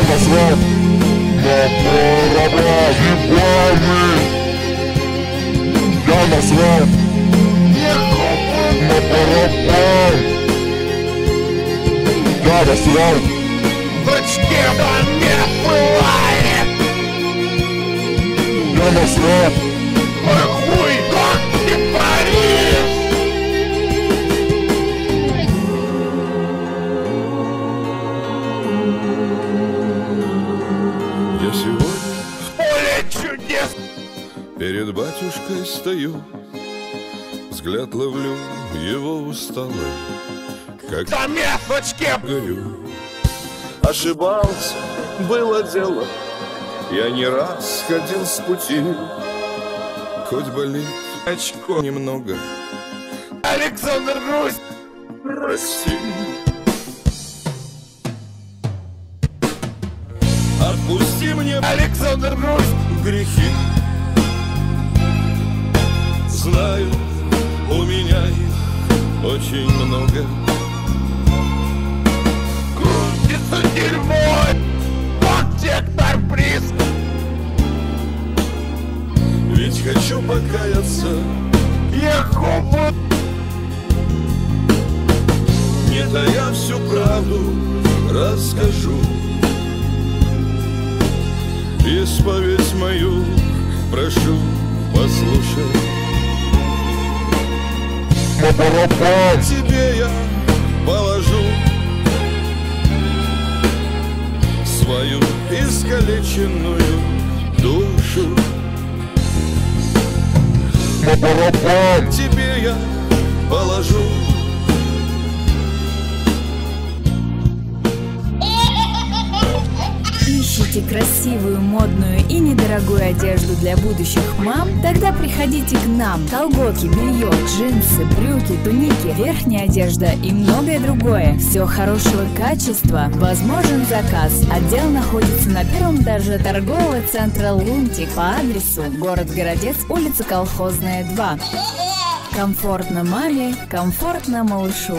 на короба ебаный Я насрал на барабан Я насрал В очке не бывает Я насрал Я сегодня Поле чудес! Перед батюшкой стою Взгляд ловлю его усталый Как Замес в очке горю. Ошибался, было дело Я не раз ходил с пути. Хоть болит очко немного. Александр Русь! Прости Отпусти мне Александр Русь грехи. Знаю, у меня их очень много. Крутится дерьмо Подтектор приз. Ведь хочу покаяться. Я хупу Не тая всю правду расскажу Исповедь мою прошу послушай. Тебе я положу Свою искалеченную душу. Тебе я Ищите красивую, модную и недорогую одежду для будущих мам? Тогда приходите к нам. Колготки, белье, джинсы, брюки, туники, верхняя одежда и многое другое. Все хорошего качества. Возможен заказ. Отдел находится на первом этаже торгового центра «Лунтик» по адресу город Городец, улица Колхозная, 2. Комфортно маме, комфортно малышу.